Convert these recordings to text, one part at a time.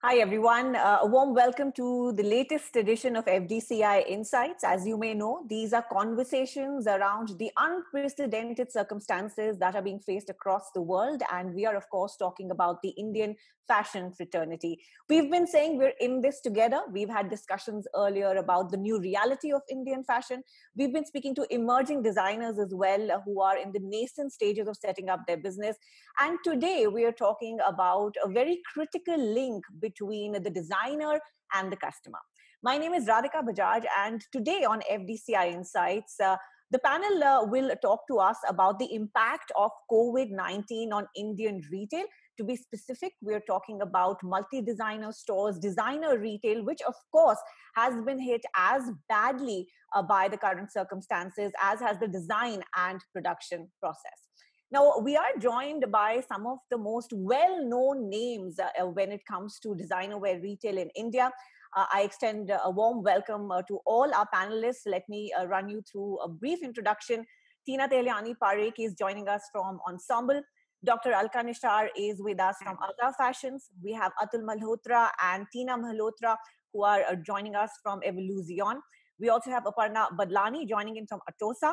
Hi, everyone. Uh, a warm welcome to the latest edition of FDCI Insights. As you may know, these are conversations around the unprecedented circumstances that are being faced across the world. And we are, of course, talking about the Indian fashion fraternity. We've been saying we're in this together. We've had discussions earlier about the new reality of Indian fashion. We've been speaking to emerging designers as well uh, who are in the nascent stages of setting up their business. And today we are talking about a very critical link between the designer and the customer. My name is Radhika Bajaj, and today on FDCI Insights, uh, the panel uh, will talk to us about the impact of COVID 19 on Indian retail. To be specific, we're talking about multi designer stores, designer retail, which of course has been hit as badly uh, by the current circumstances as has the design and production process. Now, we are joined by some of the most well known names uh, when it comes to designer wear retail in India. Uh, I extend a warm welcome uh, to all our panelists. Let me uh, run you through a brief introduction. Tina Tahiliani Parikh is joining us from Ensemble. Dr. Alka Nishar is with us from Alka Fashions. We have Atul Malhotra and Tina Malhotra who are uh, joining us from Evoluzione. We also have Aparna Badlani joining in from Atosa.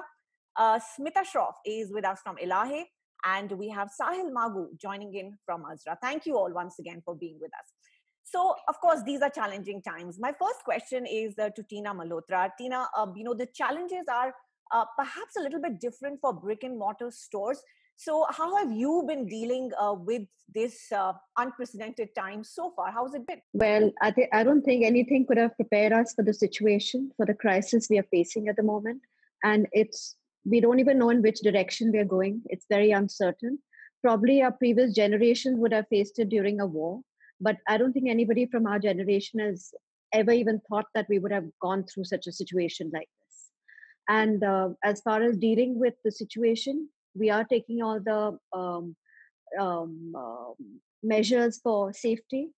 Uh, Smita Shroff is with us from Elahe, and we have Sahil Maggu joining in from Azra. Thank you all once again for being with us. So, of course, these are challenging times. My first question is uh, to Tina Malhotra. Tina, uh, you know, the challenges are uh, perhaps a little bit different for brick and mortar stores. So, how have you been dealing uh, with this uh, unprecedented time so far? How's it been? Well, I, th- I don't think anything could have prepared us for the situation, for the crisis we are facing at the moment. And it's we don't even know in which direction we're going. It's very uncertain. Probably our previous generations would have faced it during a war, but I don't think anybody from our generation has ever even thought that we would have gone through such a situation like this. And uh, as far as dealing with the situation, we are taking all the um, um, uh, measures for safety,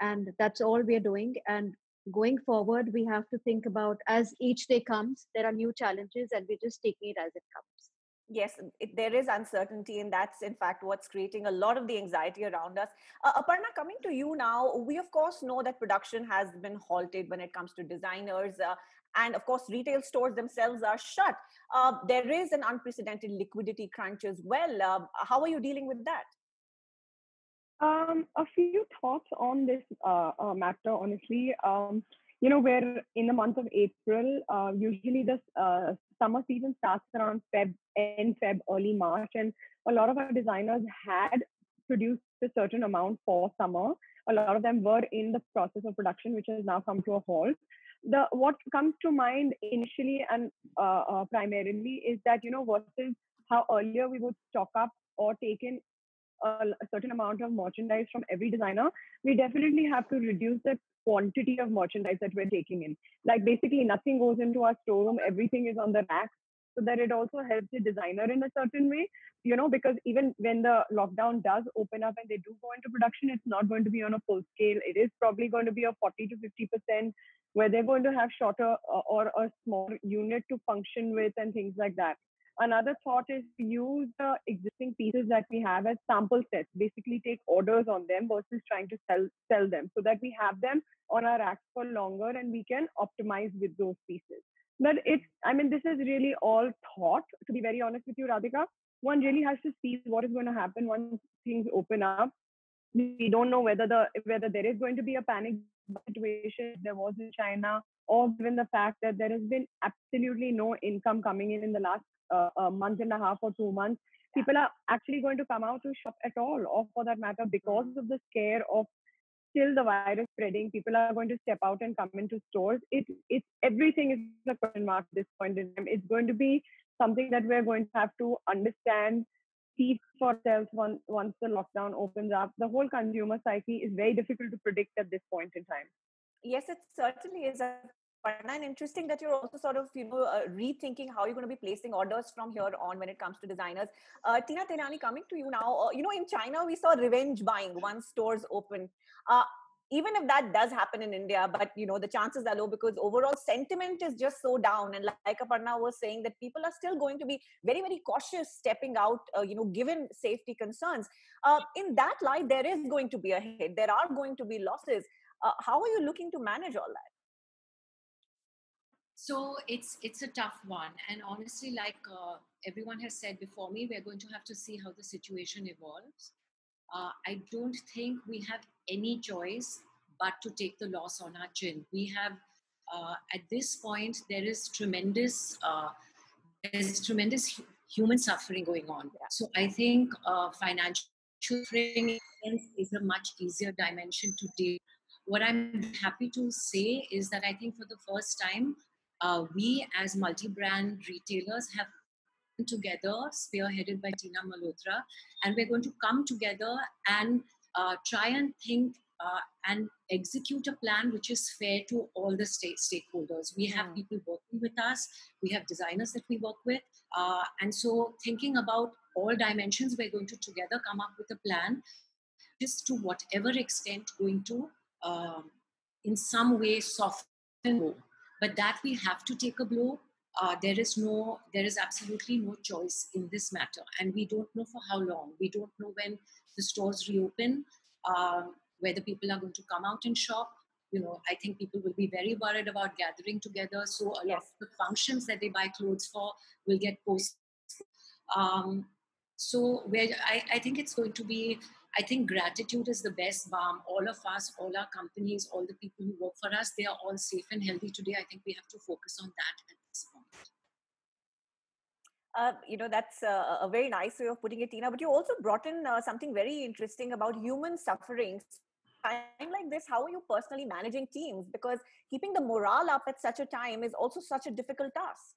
and that's all we are doing. And going forward, we have to think about as each day comes, there are new challenges, and we're just taking it as it comes. Yes, it, there is uncertainty, and that's in fact what's creating a lot of the anxiety around us. Uh, Aparna, coming to you now, we of course know that production has been halted when it comes to designers, uh, and of course, retail stores themselves are shut. Uh, there is an unprecedented liquidity crunch as well. Uh, how are you dealing with that? Um, a few thoughts on this uh, uh, matter, honestly. Um, you know, where in the month of April, uh, usually the uh, summer season starts around Feb, end Feb, early March, and a lot of our designers had produced a certain amount for summer. A lot of them were in the process of production, which has now come to a halt. The what comes to mind initially and uh, uh, primarily is that you know versus how earlier we would stock up or take in a, certain amount of merchandise from every designer, we definitely have to reduce the quantity of merchandise that we're taking in. Like basically nothing goes into our storeroom, everything is on the rack so that it also helps the designer in a certain way, you know, because even when the lockdown does open up and they do go into production, it's not going to be on a full scale. It is probably going to be a 40 to 50% where they're going to have shorter uh, or a small unit to function with and things like that. Another thought is to use the existing pieces that we have as sample sets, basically take orders on them versus trying to sell, sell them so that we have them on our racks for longer and we can optimize with those pieces. But it's, I mean, this is really all thought, to be very honest with you, Radhika. One really has to see what is going to happen once things open up. We don't know whether the whether there is going to be a panic situation there was in China, or given the fact that there has been absolutely no income coming in in the last uh, a month and a half or two months, people are actually going to come out to shop at all, or for that matter, because of the scare of still the virus spreading, people are going to step out and come into stores. It, it's everything is a question mark at this point in time. It's going to be something that we're going to have to understand, see for ourselves once, once the lockdown opens up. The whole consumer psyche is very difficult to predict at this point in time. Yes, it certainly is and interesting that you're also sort of you know uh, rethinking how you're going to be placing orders from here on when it comes to designers uh, tina Tahiliani, coming to you now uh, you know in china we saw revenge buying once stores open uh, even if that does happen in India, but you know the chances are low because overall sentiment is just so down. And like Aparna was saying, that people are still going to be very very cautious stepping out, uh, you know, given safety concerns. Uh, in that light, there is going to be a hit. There are going to be losses. How are you looking to manage all that? So it's it's a tough one, and honestly, like uh, everyone has said before me, we're going to have to see how the situation evolves. Uh, I don't think we have any choice but to take the loss on our chin. We have, uh, at this point, there is tremendous, uh, there's tremendous human suffering going on. So I think uh, financial suffering is a much easier dimension to deal. What I'm happy to say is that I think for the first time, uh, we as multi-brand retailers have together, spearheaded by Tina Malhotra, and we're going to come together and uh, try and think uh, and execute a plan which is fair to all the state stakeholders. We have mm. people working with us, we have designers that we work with, uh, and so thinking about all dimensions, we're going to together come up with a plan, just to whatever extent going to, um, in some way, soften. But that we have to take a blow. Uh, there is no there is absolutely no choice in this matter. And we don't know for how long. We don't know when the stores reopen uh, whether people are going to come out and shop. You know i think people will be very worried about gathering together. So a lot of the functions that they buy clothes for will get postponed um, so where I, I think it's going to be I think gratitude is the best balm. All of us, all our companies, all the people who work for us, they are all safe and healthy today. I think we have to focus on that at this point. uh, you know that's a, a, very nice way of putting it tina but you also brought in uh, something very interesting about human suffering time like this how are you personally managing teams because keeping the morale up at such a time is also such a difficult task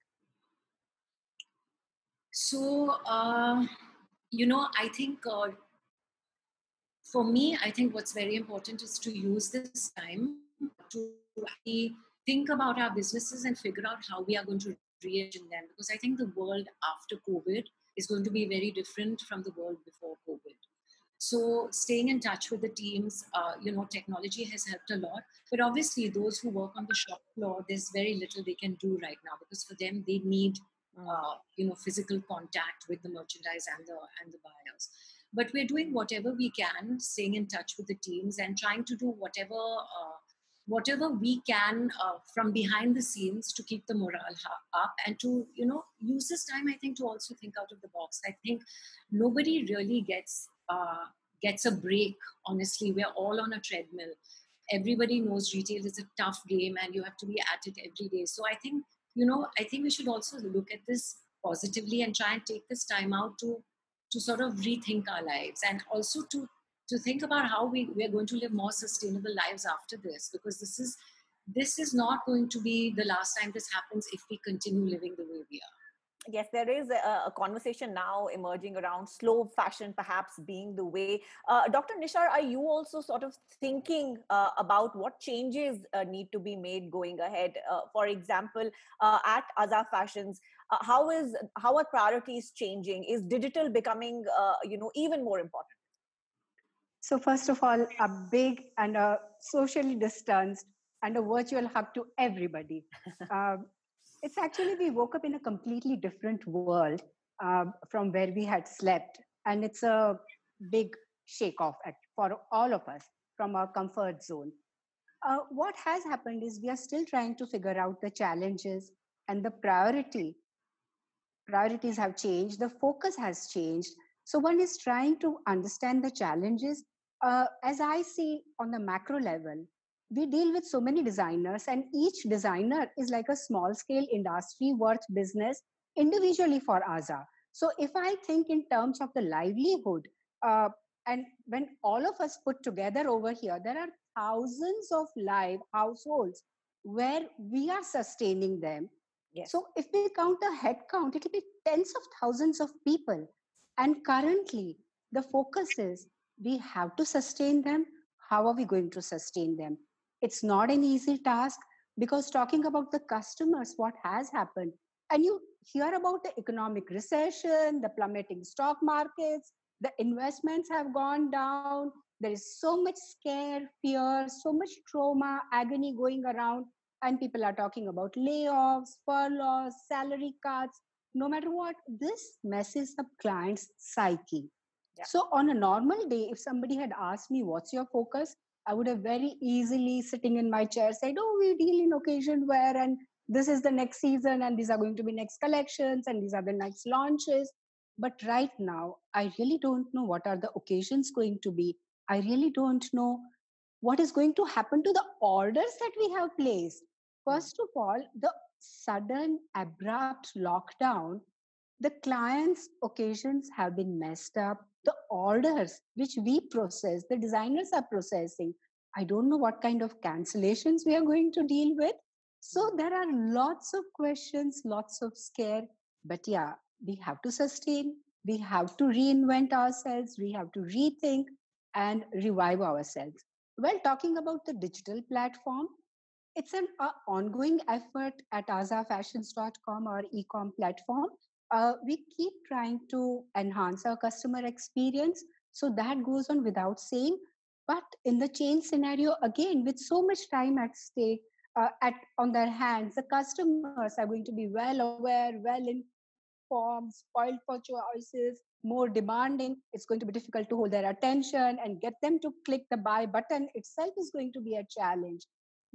so uh, you know i think uh, for me i think what's very important is to use this time to think about our businesses and figure out how we are going to reimagine them because I think the world after COVID is going to be very different from the world before COVID. So staying in touch with the teams, uh, you know, technology has helped a lot. But obviously, those who work on the shop floor, there's very little they can do right now because for them, they need, uh, you know, physical contact with the merchandise and the and the buyers. But we're doing whatever we can, staying in touch with the teams and trying to do whatever uh, whatever we can uh, from behind the scenes to keep the morale up and to you know use this time i think to also think out of the box. I think nobody really gets uh, gets a break honestly. We're all on a treadmill. Everybody knows retail is a tough game and you have to be at it every day. So i think you know i think we should also look at this positively and try and take this time out to to sort of rethink our lives and also to to think about how we, we're going to live more sustainable lives after this because this is this is not going to be the last time this happens if we continue living the way we are yes there is a, a, conversation now emerging around slow fashion perhaps being the way. Uh, dr nishar are you also sort of thinking uh, about what changes uh, need to be made going ahead? Uh, for example uh, at aza fashions uh, how is how are priorities changing? Is digital becoming you know even more important? So, first of all, a big and a socially distanced and a virtual hug to everybody. it's actually, we woke up in a completely different world uh, from where we had slept. And it's a big shake off for all of us from our comfort zone. Uh, what has happened is we are still trying to figure out the challenges and the priority. Priorities have changed, the focus has changed. So one is trying to understand the challenges uh, as I see on the macro level, we deal with so many designers, and each designer is like a small scale industry worth business individually for Aza. So, if I think in terms of the livelihood, uh, and when all of us put together over here, there are thousands of live households where we are sustaining them. Yes. So, if we count the head count, it will be tens of thousands of people. And currently, the focus is we have to sustain them how are we going to sustain them it's not an easy task because talking about the customers what has happened and you hear about the economic recession the plummeting stock markets the investments have gone down there is so much scare, fear, so much trauma, agony going around, and people are talking about layoffs, furloughs, salary cuts. No matter what, this messes up clients' psyche. Yeah. So, on a normal day, if somebody had asked me, What's your focus? I would have very easily, sitting in my chair, said, Oh, we deal in occasion wear, and this is the next season, and these are going to be next collections, and these are the next launches. But right now, I really don't know what are the occasions going to be. I really don't know what is going to happen to the orders that we have placed. Hmm. First of all, the sudden abrupt lockdown, the clients' occasions have been messed up. The orders which we process, the designers are processing. I don't know what kind of cancellations we are going to deal with. So there are lots of questions, lots of scare. But yeah, we have to sustain, we have to reinvent ourselves, we have to rethink and revive ourselves. Well, talking about the digital platform, it's an uh, ongoing effort at azafashions.com, our e-com platform. Uh, we keep trying to enhance our customer experience. So that goes on without saying. But in the change scenario, again, with so much time at stake, uh, at on their hands, the customers are going to be well aware, well informed, spoiled for choices, more demanding. It's going to be difficult to hold their attention and get them to click the buy button itself is going to be a challenge.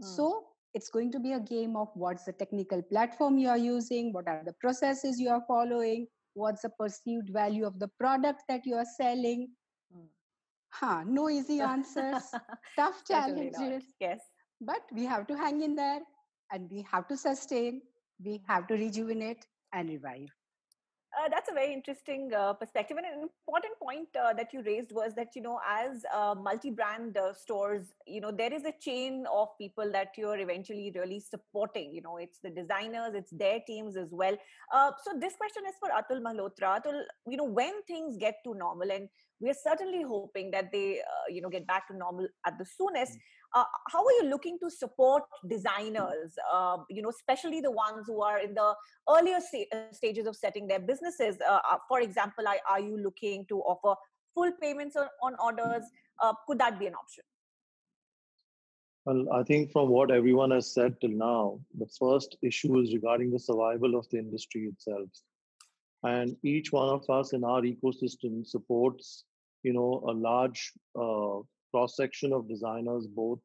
Hmm. So it's going to be a game of what's the technical platform you are using, what are the processes you are following, what's the perceived value of the product that you are selling. Hmm. Huh, no easy answers, tough challenges. Yes. But we have to hang in there and we have to sustain, we have to rejuvenate and revive. Uh, that's a very interesting uh, perspective. And an important point uh, that you raised was that you know as uh, multi-brand uh, stores you know there is a chain of people that you're eventually really supporting. You know it's the designers it's their teams as well. Uh, so this question is for atul malhotra. Atul you know when things get to normal and we're certainly hoping that they you know get back to normal at the soonest mm. Uh, how are you looking to support designers uh, you know especially the ones who are in the earlier st- uh, stages of setting their businesses uh, uh for example are you looking to offer full payments on, on orders could that be an option well, I think from what everyone has said till now, the first issue is regarding the survival of the industry itself. And each one of us in our ecosystem supports, you know, a large uh, cross section of designers, both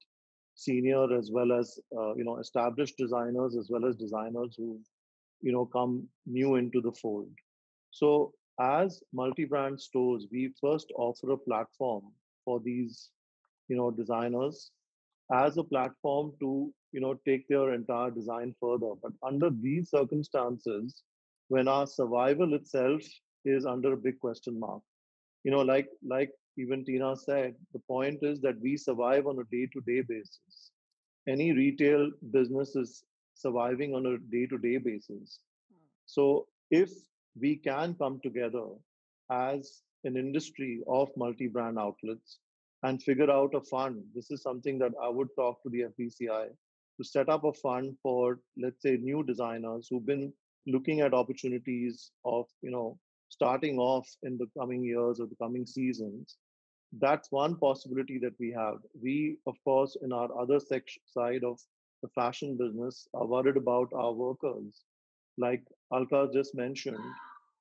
senior as well as uh, you know established designers as well as designers who you know come new into the fold. So as multi-brand stores, we first offer a platform for these you know designers as a platform to you know take their entire design further. But under these circumstances, when our survival itself is under a big question mark, you know, like like even Tina said, the point is that we survive on a day to day basis. Any retail business is surviving on a day to day basis. So, if we can come together as an industry of multi brand outlets and figure out a fund, this is something that I would talk to the FDCI to set up a fund for, let's say, new designers who've been looking at opportunities of, you know, starting off in the coming years or the coming seasons that's one possibility that we have. We of course in our other section side of the fashion business are worried about our workers. Like alka just mentioned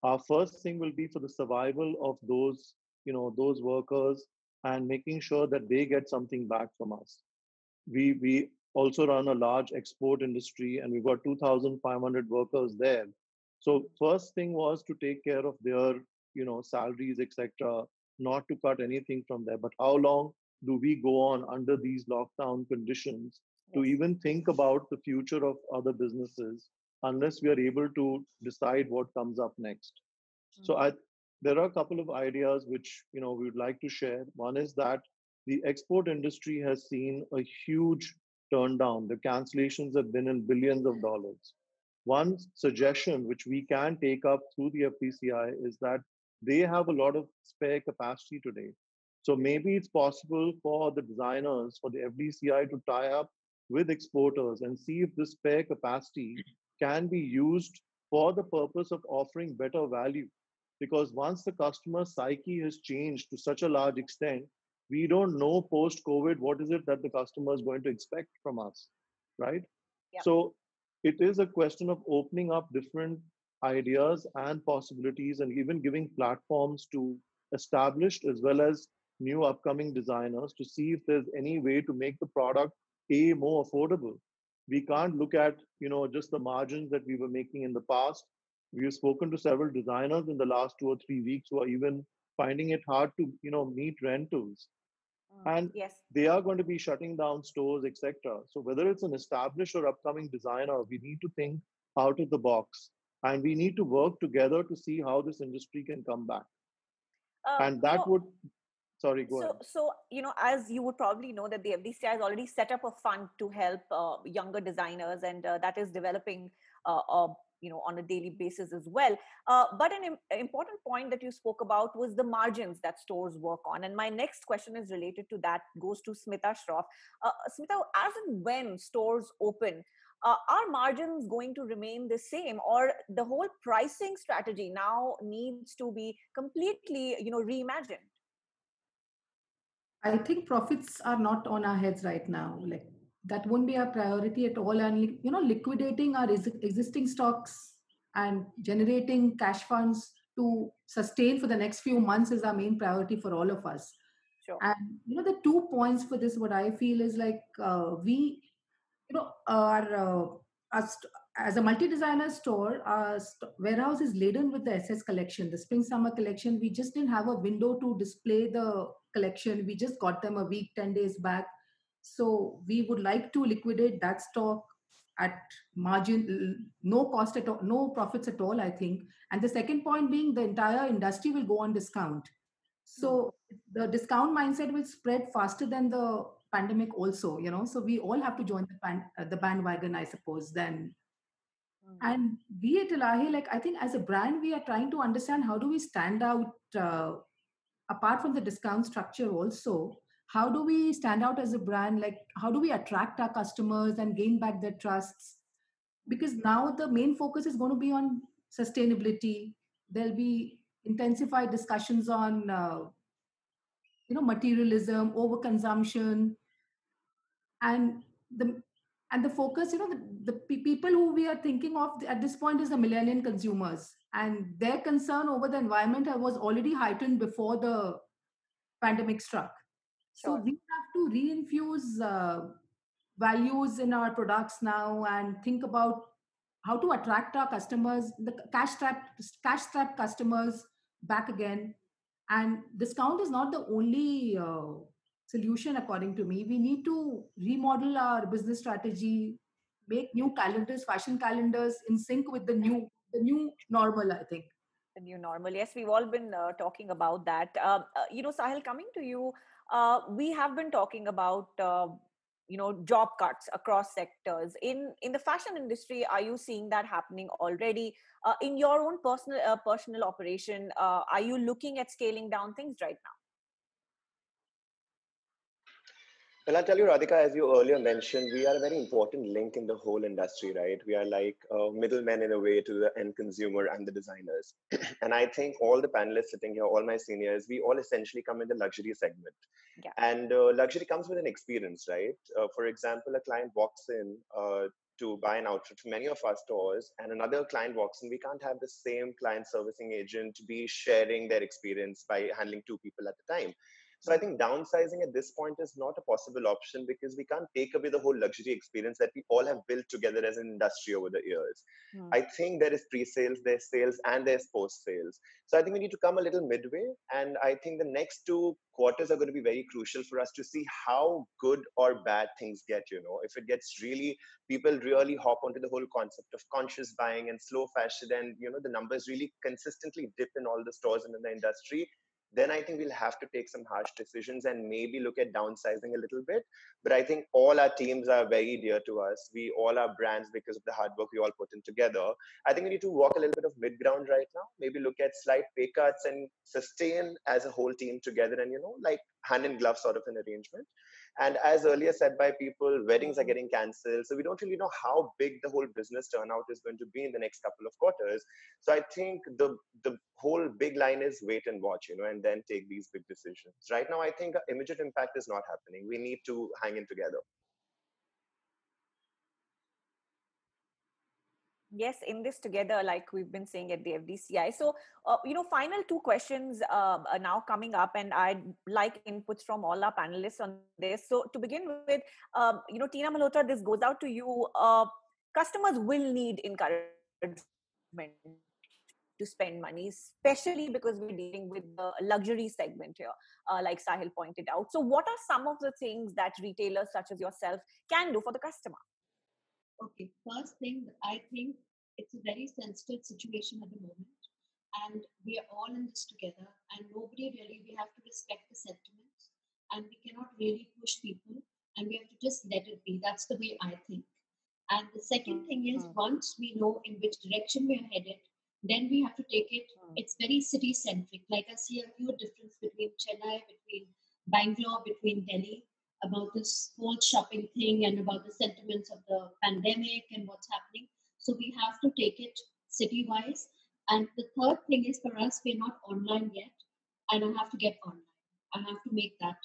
our first thing will be for the survival of those you know those workers and making sure that they get something back from us. We we also run a large export industry and we've got 2500 workers there. So first thing was to take care of their you know salaries etc not to cut anything from there. But how long do we go on under these lockdown conditions to even think about the future of other businesses unless we are able to decide what comes up next? Mm-hmm. so i there are a couple of ideas which you know we would like to share. One is that the export industry has seen a huge turn down the cancellations have been in billions of dollars one suggestion which we can take up through the FDCI is that they have a lot of spare capacity today. So maybe it's possible for the designers, for the FDCI to tie up with exporters and see if this spare capacity can be used for the purpose of offering better value. Because once the customer psyche has changed to such a large extent, we don't know post COVID what is it that the customer is going to expect from us, right? Yeah. So it is a question of opening up different ideas and possibilities and even giving platforms to established as well as new upcoming designers to see if there's any way to make the product a more affordable we can't look at you know just the margins that we were making in the past we've spoken to several designers in the last two or three weeks who are even finding it hard to you know meet rentals and yes. they are going to be shutting down stores etc so whether it's an established or upcoming designer we need to think out of the box. And we need to work together to see how this industry can come back. Uh, and that know, would sorry go so, ahead. so you know, as you would probably know, that the FDCI has already set up a fund to help uh, younger designers, and uh, that is developing, uh, uh, you know, on a daily basis as well. Uh, but an im- important point that you spoke about was the margins that stores work on, and my next question is related to that. Goes to Smita Shroff. Uh, Smita, as and when stores open. Uh, are margins going to remain the same or the whole pricing strategy now needs to be completely you know reimagined I think profits are not on our heads right now. Like that won't be our priority at all. And you know, liquidating our ex- existing stocks and generating cash funds to sustain for the next few months is our main priority for all of us. sure And you know, the two points for this, what I feel is like uh, we, you know, our, uh, our st- as a multi-designer store, our st- warehouse is laden with the SS collection, the spring summer collection. We just didn't have a window to display the collection. We just got them a week, 10 days back. So we would like to liquidate that stock at margin, no cost at all, no profits at all, I think. And the second point being the entire industry will go on discount. So the discount mindset will spread faster than the pandemic also, you know. So we all have to join the, pan, uh, the bandwagon, I suppose, then Mm. and we at Elahe, like I think as a brand, we are trying to understand how do we stand out uh, apart from the discount structure also. How do we stand out as a brand? Like how do we attract our customers and gain back their trusts? Because now the main focus is going to be on sustainability. There'll be intensified discussions on uh, you know materialism, overconsumption, and the and the focus you know the, the people who we are thinking of at this point is the millennial consumers and their concern over the environment was already heightened before the pandemic struck so we have to reinfuse uh, values in our products now and think about how to attract our customers the cash strapped cash strapped customers back again. And discount is not the only uh, solution according to me. We need to remodel our business strategy make new calendars fashion calendars in sync with the new the new normal i think the new normal yes we've all been uh, talking about that. Um, uh, you know sahil coming to you uh, we have been talking about uh, you know job cuts across sectors. In in the fashion industry are you seeing that happening already? Uh, in your own personal uh, personal operation uh, are you looking at scaling down things right now Well, I'll tell you, Radhika, as you earlier mentioned, we are a very important link in the whole industry, right? We are like uh, middlemen in a way to the end consumer and the designers. and I think all the panelists sitting here, all my seniors, we all essentially come in the luxury segment. Yeah. And uh, luxury comes with an experience, right? Uh, for example, a client walks in uh, to buy an outfit from many of our stores, and another client walks in. We can't have the same client servicing agent be sharing their experience by handling two people at a time. So I think downsizing at this point is not a possible option because we can't take away the whole luxury experience that we all have built together as an industry over the years. Hmm. I think there is pre-sales, there's sales, and there's post-sales. So I think we need to come a little midway, and I think the next two quarters are going to be very crucial for us to see how good or bad things get. You know, if it gets really people really hop onto the whole concept of conscious buying and slow fashion, and you know the numbers really consistently dip in all the stores and in the industry then I think we'll have to take some harsh decisions and maybe look at downsizing a little bit. But I think all our teams are very dear to us. We all are brands because of the hard work we all put in together. I think we need to walk a little bit of mid ground right now. Maybe look at slight pay cuts and sustain as a whole team together and, you know, like hand in glove sort of an arrangement. And as earlier said by people, weddings are getting cancelled. So we don't really know how big the whole business turnout is going to be in the next couple of quarters. So I think the the whole big line is wait and watch, you know, and then take these big decisions. Right now, I think immediate impact is not happening. We need to hang in together. Yes in this together like we've been saying at the fdci so uh, you know final two questions uh, are now coming up and i'd like inputs from all our panelists on this. So to begin with um, you know tina malhotra this goes out to you. Uh, customers will need encouragement to spend money especially because we're dealing with the luxury segment here uh, like sahil pointed out. So what are some of the things that retailers such as yourself can do for the customer Okay, first thing, I think it's a very sensitive situation at the moment, and we are all in this together, and nobody really, we have to respect the sentiments, and we cannot really push people, and we have to just let it be. That's the way I think. And the second thing is, Mhm. once we know in which direction we are headed, then we have to take it. Mm. It's very city centric. Like I see a huge difference between Chennai, between Bangalore, between Delhi about this whole shopping thing and about the sentiments of the pandemic and what's happening. So we have to take it city wise. And the third thing is for us, we're not online yet, and I have to get online. I have to make that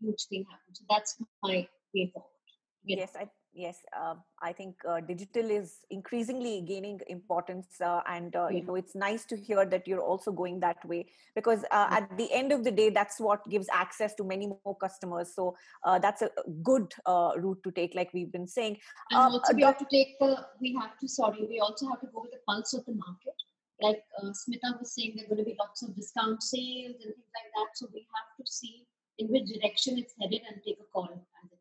huge thing happen. So that's my way forward. Yes i yes uh, i think uh, digital is increasingly gaining importance uh, and uh, you know it's nice to hear that you're also going that way because uh, at the end of the day that's what gives access to many more customers so uh, that's a good uh, route to take like we've been saying And also, we have to take the, we have to, sorry, we also have to go with the pulse of the market. Like uh, Smita was saying, there are going to be lots of discount sales and things like that. So we have to see in which direction it's headed and take a call as it comes. Yeah.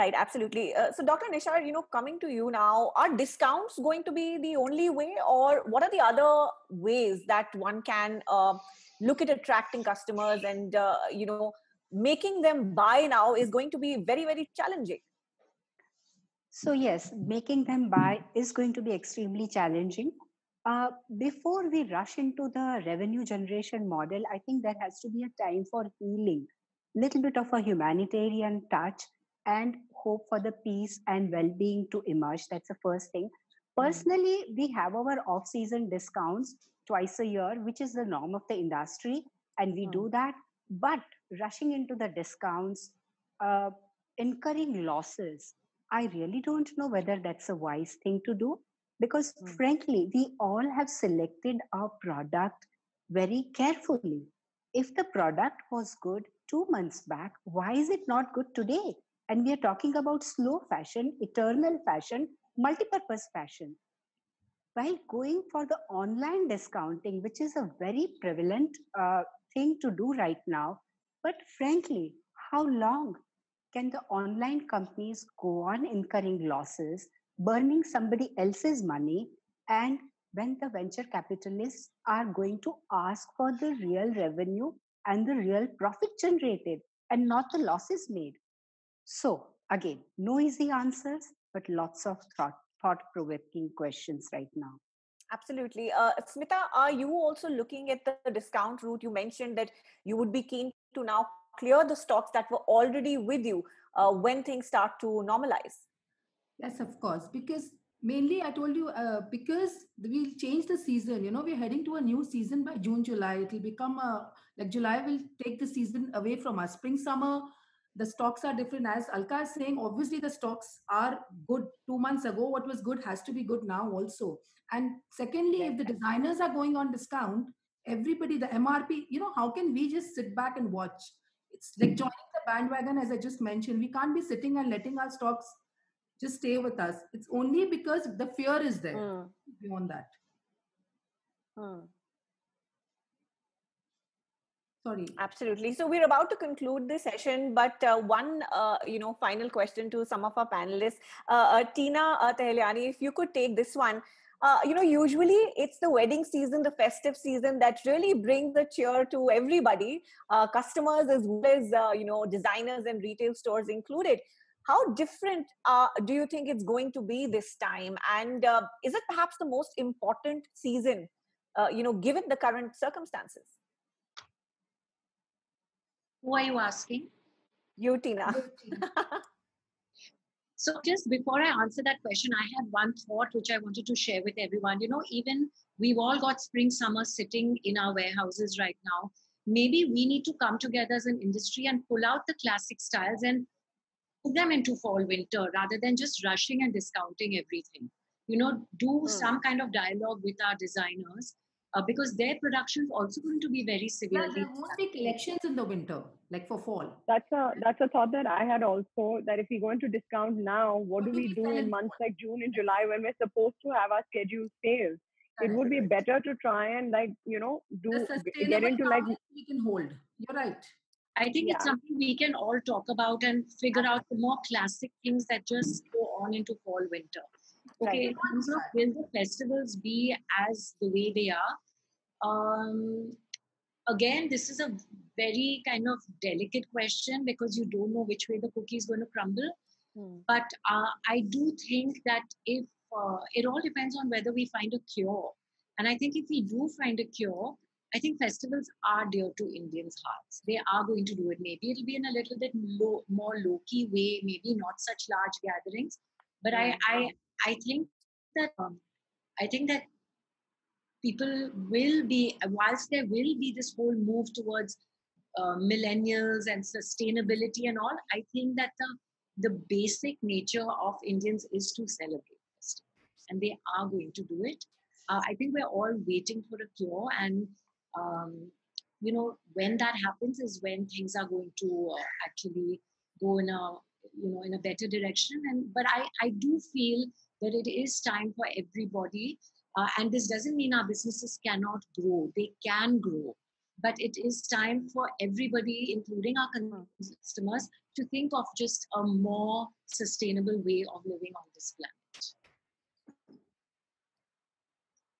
Right, absolutely. Uh, so, Dr. Nishar, you know, coming to you now, are discounts going to be the only way, or what are the other ways that one can uh, look at attracting customers and, uh, you know, making them buy now is going to be very, very challenging? So, yes, making them buy is going to be extremely challenging. Uh, before we rush into the revenue generation model, I think there has to be a time for healing, a little bit of a humanitarian touch, and hope for the peace and well being to emerge. That's the first thing. Personally, we have our off season discounts twice a year, which is the norm of the industry, and we Mm. do that. But rushing into the discounts, uh, incurring losses, I really don't know whether that's a wise thing to do because, Mm. frankly, we all have selected our product very carefully. If the product was good two months back, why is it not good today? And we are talking about slow fashion, eternal fashion, multi-purpose fashion. While going for the online discounting, which is a very prevalent uh, thing to do right now, but frankly, how long can the online companies go on incurring losses, burning somebody else's money, and when the venture capitalists are going to ask for the real revenue and the real profit generated and not the losses made? So, again, no easy answers, but lots of thought thought provoking questions right now. Absolutely. Uh, Smita, are you also looking at the discount route? You mentioned that you would be keen to now clear the stocks that were already with you uh, when things start to normalize. Yes, of course. Because mainly, I told you, uh, because we'll change the season. You know, we're heading to a new season by June, July. It will become a like July will take the season away from us. Spring, summer, the stocks are different. As Alka is saying, obviously the stocks are good. Two months ago, what was good has to be good now also. And secondly, if the designers are going on discount, everybody, the MRP, you know, how can we just sit back and watch? It's like joining the bandwagon, as I just mentioned. We can't be sitting and letting our stocks just stay with us. It's only because the fear is there. Mm, Beyond that, mm. Sorry. Absolutely. So we're about to conclude the session, but uh, one, uh, you know, final question to some of our panelists. Uh, uh, Tina uh, if you could take this one. Uh, you know, usually it's the wedding season, the festive season that really brings the cheer to everybody, uh, customers as well as, you know, designers and retail stores included. How different do you think it's going to be this time? And is it perhaps the most important season, you know, given the current circumstances? Who are you asking? You, Tina. so just before I answer that question, I had one thought which I wanted to share with everyone. You know, even we've all got spring, summer sitting in our warehouses right now. Maybe we need to come together as an industry and pull out the classic styles and put them into fall, winter rather than just rushing and discounting everything. You know, do mm. some kind of dialogue with our designers uh, because their production is also going to be very severely. there won't be collections in the winter, like for fall. That's a that's a thought that I had also. That if we go into discount now, what, what do, do we do in months like June and July when we're supposed to have our scheduled sales? It would be better to try and like you know do get into like we can hold. You're right. I think yeah. it's something we can all talk about and figure out the more classic things that just go on into fall winter okay in terms of will the festivals be as the way they are um, again this is a very kind of delicate question because you don't know which way the cookie is going to crumble hmm. but uh, i do think that if uh, it all depends on whether we find a cure and i think if we do find a cure I think festivals are dear to Indians' hearts. They are going to do it. Maybe it'll be in a little bit low, more low key way, maybe not such large gatherings. But I, I, I think that um, I think that people will be whilst there will be this whole move towards uh, millennials and sustainability and all. I think that the the basic nature of Indians is to celebrate festivals, and they are going to do it. Uh, I think we're all waiting for a cure, and um, you know when that happens is when things are going to uh, actually go in a you know in a better direction. And but I I do feel that it is time for everybody. Uh, and this doesn't mean our businesses cannot grow, they can grow. But it is time for everybody, including our customers, to think of just a more sustainable way of living on this planet.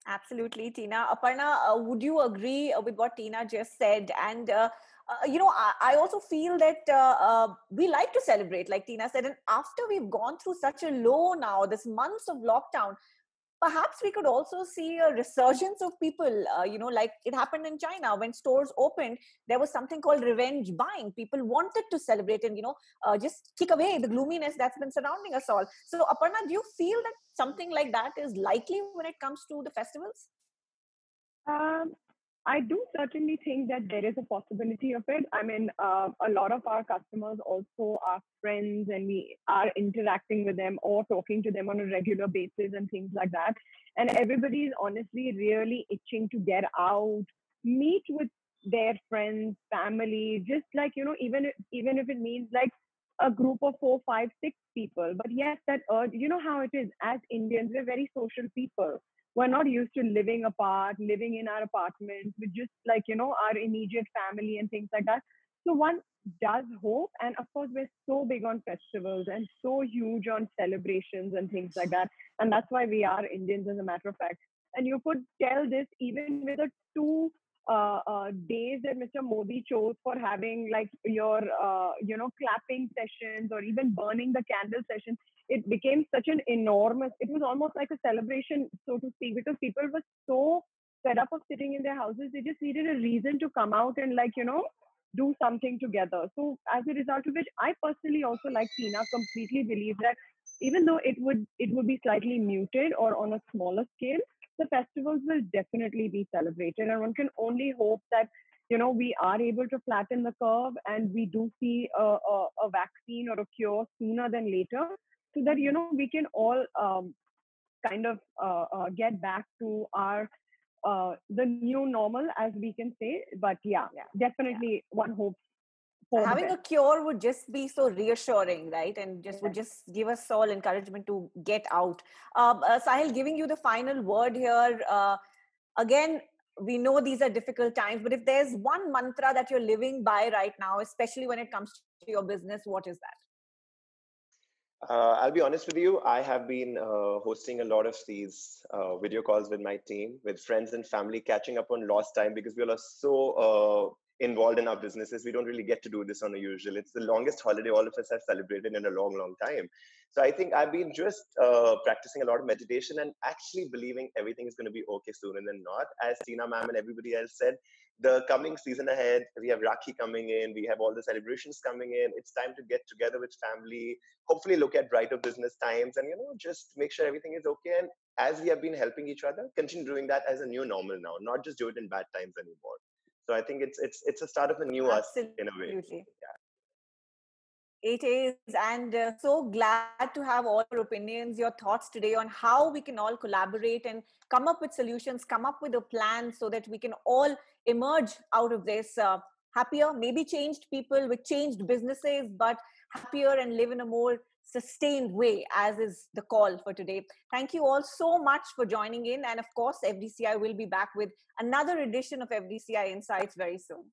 Absolutely, Tina. Aparna, uh, would you agree uh, with what Tina just said? And uh, uh, you know, I, I, also feel that uh, uh, we like to celebrate, like Tina said. And after we've gone through such a low now, this months of lockdown, perhaps we could also see a resurgence of people. Uh, you know, like it happened in China when stores opened, there was something called revenge buying. People wanted to celebrate and, you know, uh, just kick away the gloominess that's been surrounding us all. So, Aparna, do you feel that something like that is likely when it comes to the festivals? Um, I do certainly think that there is a possibility of it. I mean, uh, a lot of our customers also are friends and we are interacting with them or talking to them on a regular basis and things like that. And everybody is honestly really itching to get out, meet with their friends, family, just like, you know, even even if it means like a group of four, five, six people. But yes, that urge, you know how it is as Indians, we're very social people we're not used to living apart, living in our apartments with just like, you know, our immediate family and things like that. So one does hope. And of course, we're so big on festivals and so huge on celebrations and things like that. And that's why we are Indians, as a matter of fact. And you could tell this even with a two uh, uh, days that Mr. Modi chose for having like your, uh, you know, clapping sessions or even burning the candle sessions it became such an enormous it was almost like a celebration so to speak because people were so fed up of sitting in their houses they just needed a reason to come out and like you know do something together so as a result of which i personally also like tina completely believe that even though it would it would be slightly muted or on a smaller scale the festivals will definitely be celebrated and one can only hope that you know we are able to flatten the curve and we do see a, a, a vaccine or a cure sooner than later so that you know we can all um, kind of uh, uh, get back to our uh, the new normal as we can say but yeah, yeah. definitely yeah. one hopes having a cure would just be so reassuring right and just yeah. would just give us all encouragement to get out um, uh, sahil giving you the final word here uh, again we know these are difficult times but if there's one mantra that you're living by right now especially when it comes to your business what is that uh, I'll be honest with you. I have been uh, hosting a lot of these uh, video calls with my team, with friends and family, catching up on lost time because we all are so uh, involved in our businesses. We don't really get to do this on a usual. It's the longest holiday all of us have celebrated in a long, long time. So I think I've been just uh, practicing a lot of meditation and actually believing everything is going to be okay sooner than not. As Tina ma'am and everybody else said, the coming season ahead, we have Rakhi coming in, we have all the celebrations coming in. It's time to get together with family, hopefully look at brighter business times and, you know, just make sure everything is okay. And as we have been helping each other, continue doing that as a new normal now, not just do it in bad times anymore. So I think it's it's it's a start of a new Absolutely. us in a way. Yeah. It is, and uh, so glad to have all your opinions, your thoughts today on how we can all collaborate and come up with solutions, come up with a plan so that we can all emerge out of this uh, happier, maybe changed people with changed businesses, but happier and live in a more sustained way, as is the call for today. Thank you all so much for joining in. And of course, FDCI will be back with another edition of FDCI Insights very soon.